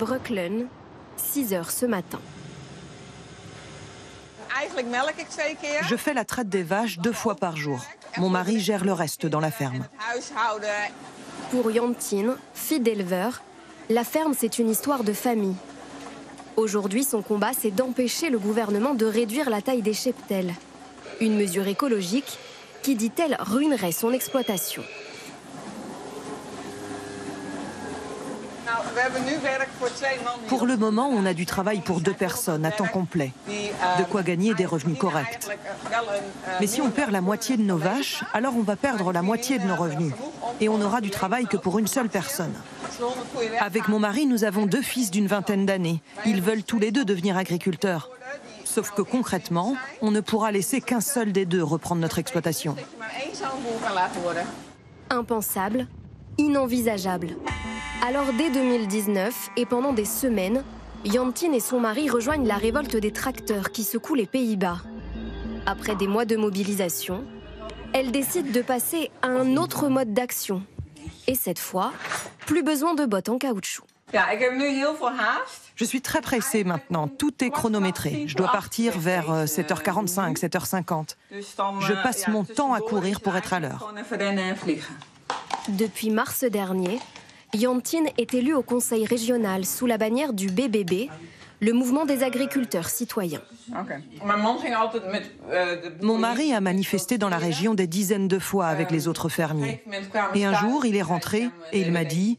Brooklyn, 6 heures ce matin. Je fais la traite des vaches deux fois par jour. Mon mari gère le reste dans la ferme. Pour Yantine, fille d'éleveur, la ferme c'est une histoire de famille. Aujourd'hui, son combat, c'est d'empêcher le gouvernement de réduire la taille des cheptels. Une mesure écologique qui, dit-elle, ruinerait son exploitation. Pour le moment, on a du travail pour deux personnes à temps complet. De quoi gagner des revenus corrects. Mais si on perd la moitié de nos vaches, alors on va perdre la moitié de nos revenus. Et on n'aura du travail que pour une seule personne. Avec mon mari, nous avons deux fils d'une vingtaine d'années. Ils veulent tous les deux devenir agriculteurs. Sauf que concrètement, on ne pourra laisser qu'un seul des deux reprendre notre exploitation. Impensable, inenvisageable. Alors dès 2019 et pendant des semaines, Yantine et son mari rejoignent la révolte des tracteurs qui secouent les Pays-Bas. Après des mois de mobilisation, elle décide de passer à un autre mode d'action. Et cette fois, plus besoin de bottes en caoutchouc. Je suis très pressée maintenant. Tout est chronométré. Je dois partir vers 7h45, 7h50. Je passe mon temps à courir pour être à l'heure. Depuis mars dernier, Yantine est élue au conseil régional sous la bannière du BBB, le mouvement des agriculteurs citoyens. Mon mari a manifesté dans la région des dizaines de fois avec les autres fermiers. Et un jour, il est rentré et il m'a dit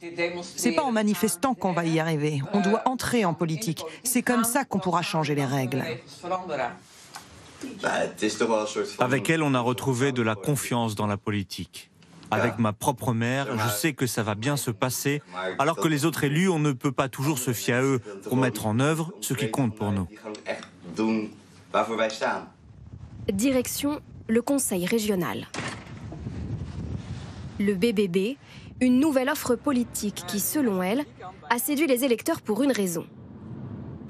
C'est pas en manifestant qu'on va y arriver. On doit entrer en politique. C'est comme ça qu'on pourra changer les règles. Avec elle, on a retrouvé de la confiance dans la politique. Avec ma propre mère, je sais que ça va bien se passer, alors que les autres élus, on ne peut pas toujours se fier à eux pour mettre en œuvre ce qui compte pour nous. Direction le conseil régional. Le BBB, une nouvelle offre politique qui, selon elle, a séduit les électeurs pour une raison.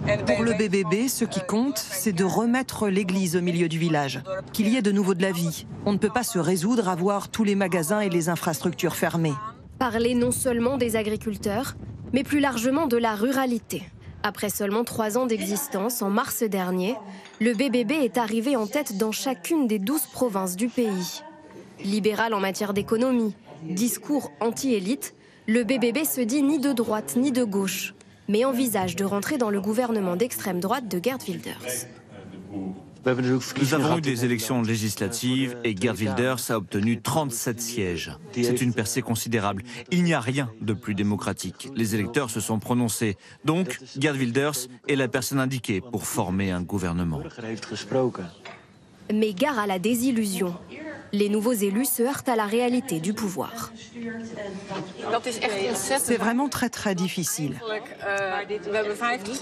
Pour le BBB, ce qui compte, c'est de remettre l'église au milieu du village, qu'il y ait de nouveau de la vie. On ne peut pas se résoudre à voir tous les magasins et les infrastructures fermés. Parler non seulement des agriculteurs, mais plus largement de la ruralité. Après seulement trois ans d'existence, en mars dernier, le BBB est arrivé en tête dans chacune des douze provinces du pays. Libéral en matière d'économie, discours anti-élite, le BBB se dit ni de droite ni de gauche mais envisage de rentrer dans le gouvernement d'extrême droite de Gerd Wilders. Nous avons eu des élections législatives et Gerd Wilders a obtenu 37 sièges. C'est une percée considérable. Il n'y a rien de plus démocratique. Les électeurs se sont prononcés. Donc, Gerd Wilders est la personne indiquée pour former un gouvernement. Mais gare à la désillusion. Les nouveaux élus se heurtent à la réalité du pouvoir. C'est vraiment très très difficile.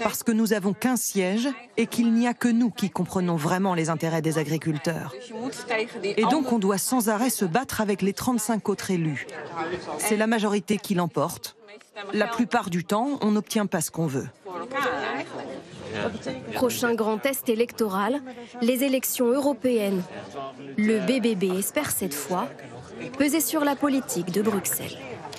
Parce que nous avons 15 sièges et qu'il n'y a que nous qui comprenons vraiment les intérêts des agriculteurs. Et donc on doit sans arrêt se battre avec les 35 autres élus. C'est la majorité qui l'emporte. La plupart du temps, on n'obtient pas ce qu'on veut. Prochain grand test électoral, les élections européennes. Le BBB espère cette fois peser sur la politique de Bruxelles.